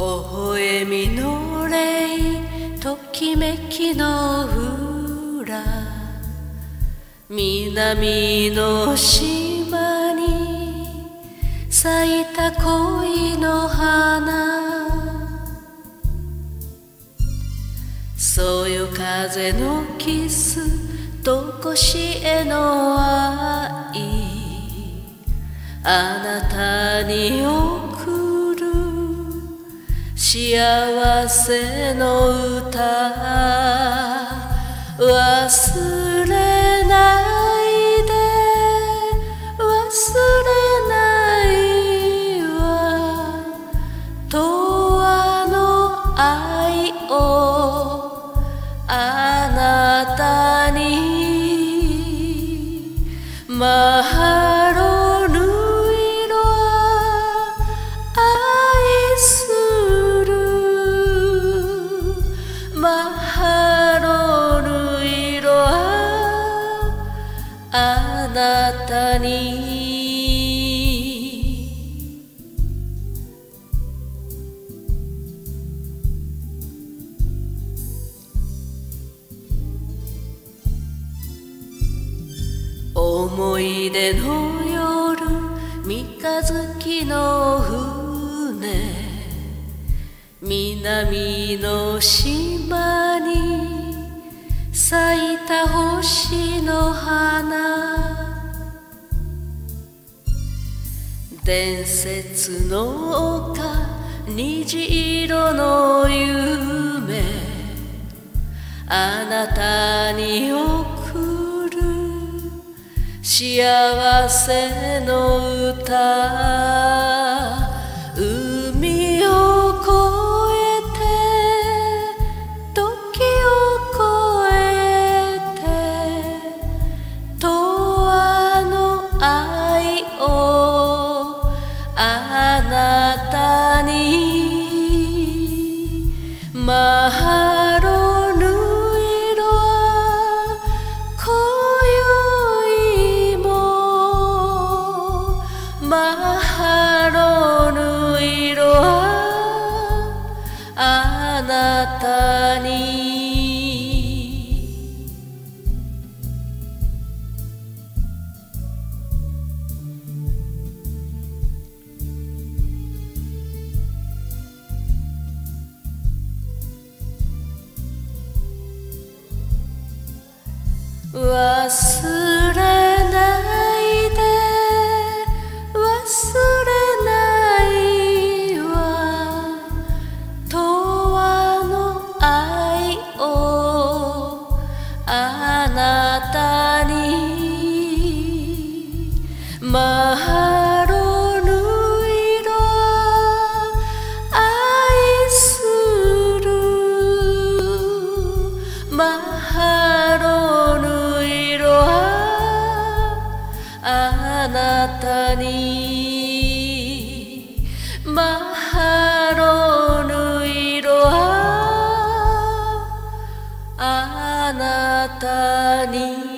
微笑みの霊ときめきの裏。南の島に咲いた恋の花。そよ風のキスとこしえの愛。あなたに送幸せの歌忘れないで忘れないわ。永遠の愛をあなたに。マハに。思い出の夜三日月の船。南の島に咲いた星の花。伝説の丘虹色の夢。あなたに贈る幸せの歌。忘れないで忘れないわ。永遠の愛をあなたにマハロヌイロアあなたに。